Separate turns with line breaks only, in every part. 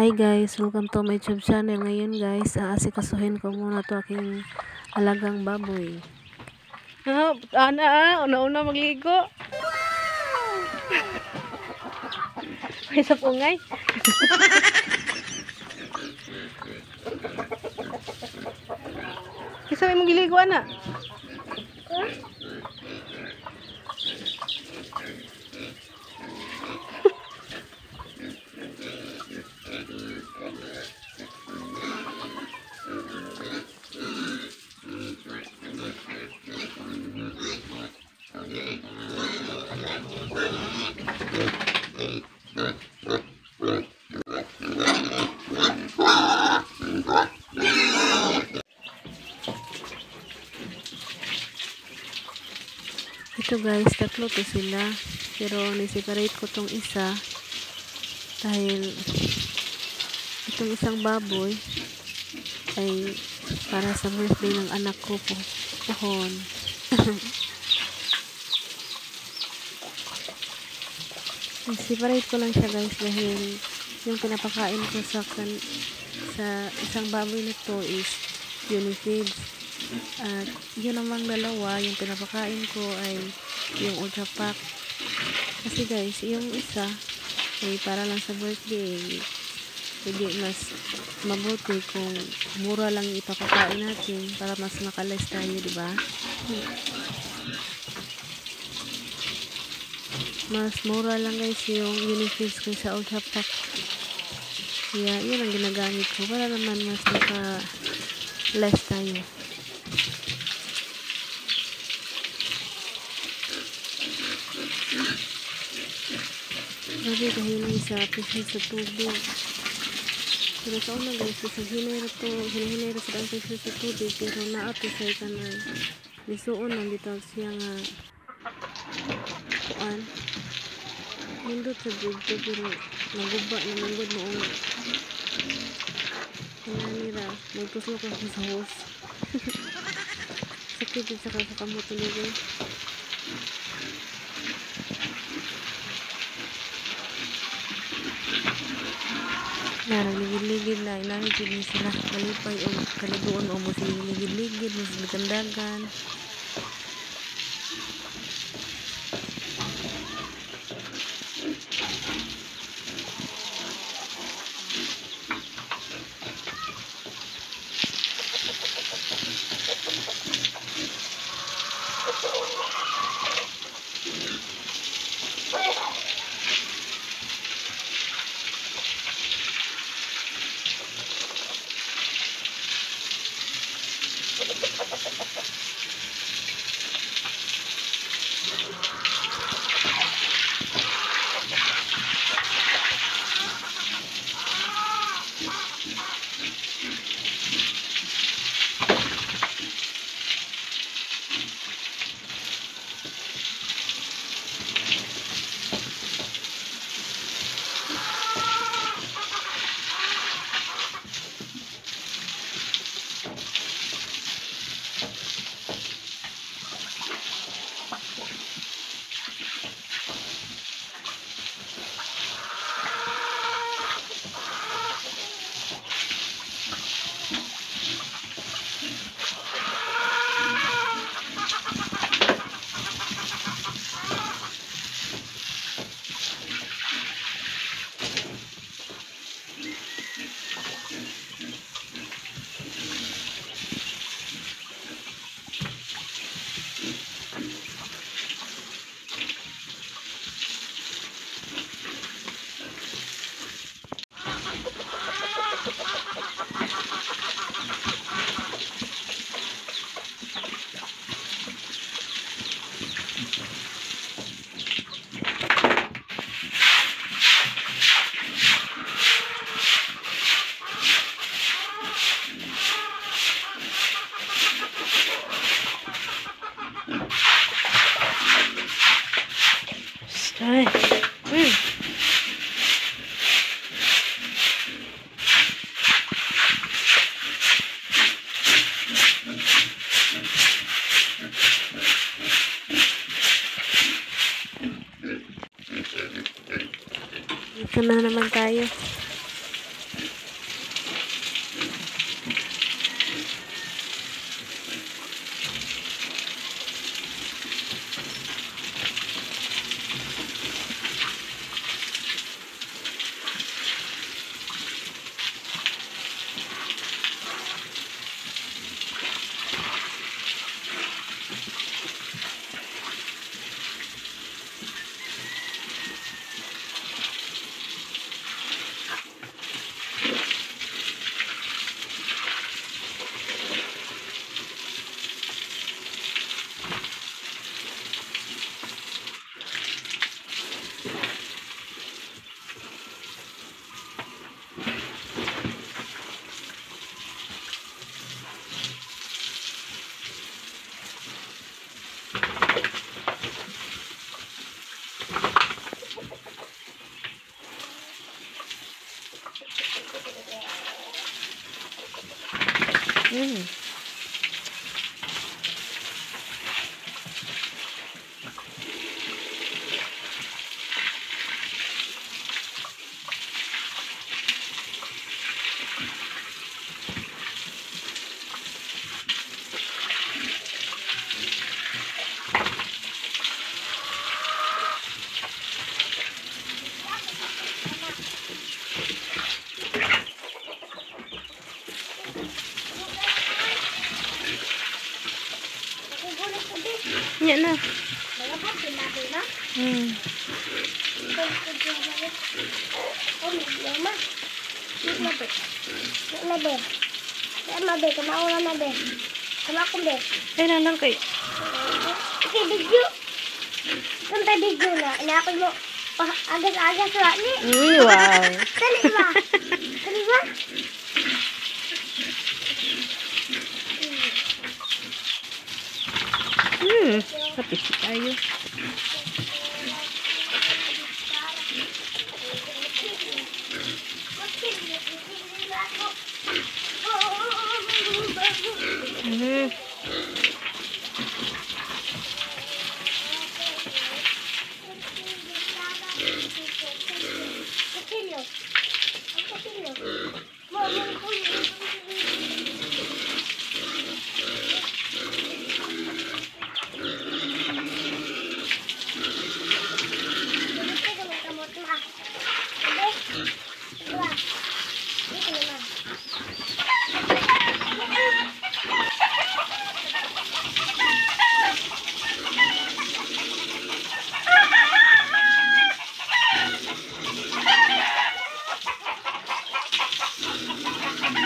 Hi guys, welcome to my YouTube channel. Ngayon guys, aasikasuhin ko muna to aking alagang baboy.
Ah, ana ah, una-una magligo. May sa pungay. Kisa may magligo ana.
Ito guys, tatlo to sila. Pero ni-separate ko tong isa dahil itong isang baboy ay para sa birthday ng anak ko po. Pohon. separate ko lang siya guys dahil yung pinapakain ko sa kan sa isang baboy na to is unifids at yun namang dalawa yung pinapakain ko ay yung ultra pack. Kasi guys yung isa ay para lang sa birthday hindi mas mabuti kung mura lang ipapakain natin para mas makalas tayo di ba? Mas mura lang guys yung unifids ko sa ultra pack. Kaya yun ang ginagamit ko. Para naman mas maka less tayo Grabe kahinay sa pisay sa tubig. Pero sa una guys, sa hinay to, hinay ra sa ang pisay sa tubig, pero naapisay ka na. Lisuon lang dito siya nga kuan. Nindot sa dito, pero naguba na mo ang kananira. Magtuslok ako sa hose. Sakit din sa kakamot tuloy. Naraligid-ligid na, inanigid ni sila kalipay o kalibuon o mo sila Dito na naman tayo.
Nya na. Hmm. Ay, nalang kay.
Okay, video. Kung tayo video na, inaapag mo, agas-agas wa ni.
Wow.
Dali ba? Dali ba?
Hmm. Kapis tayo. Hmm.
Kutilyo. Ang kutilyo. Mo, mo, kutilyo. Dito ka magkamot na. Ate, dito. Dito naman.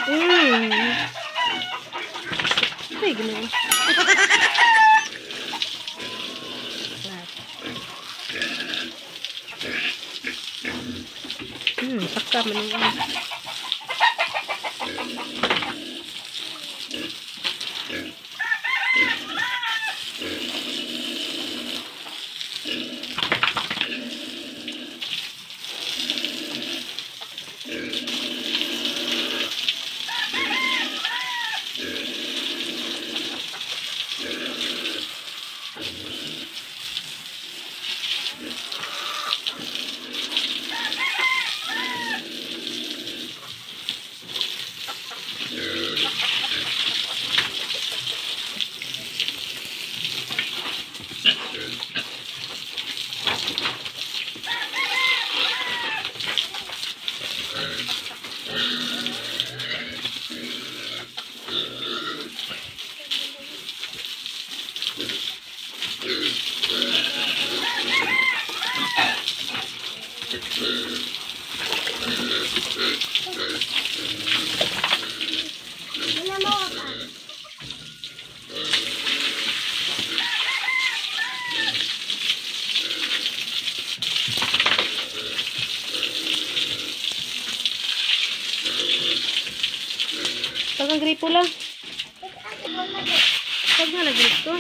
Hmm. Ay, gano'n. Hmm, saka man ang ano.
Wala mo pa.
Gripo lang. Pag nga nag-grip ko.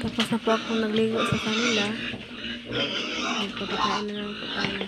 Tapos na po ako nagligo sa kanila. Nagpapakain na lang po tayo.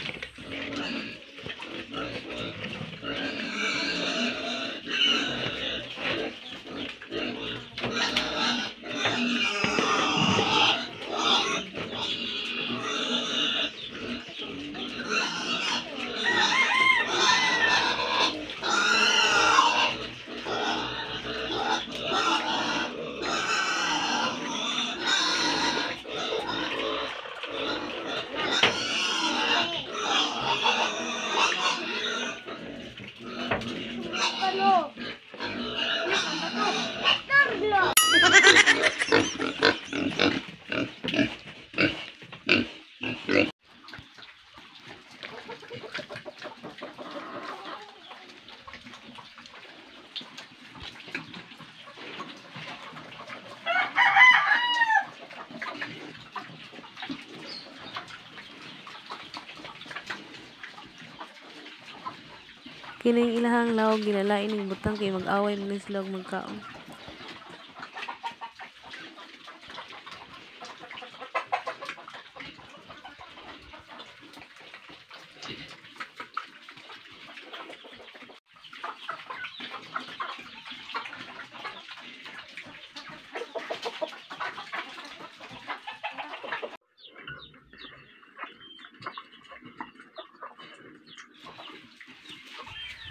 Kining ilahang lawag ginalain ning butang kay mag-away man sila og magkaon.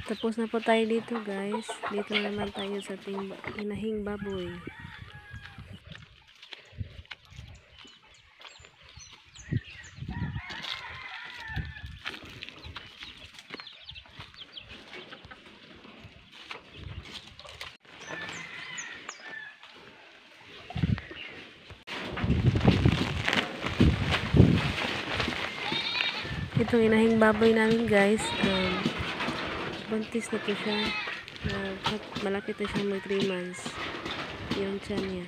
Tapos na po tayo dito guys. Dito na naman tayo sa ating inahing baboy. Itong inahing baboy namin guys, um, buntis na to siya. Uh, malaki to siya may 3 months. Yung tiyan niya.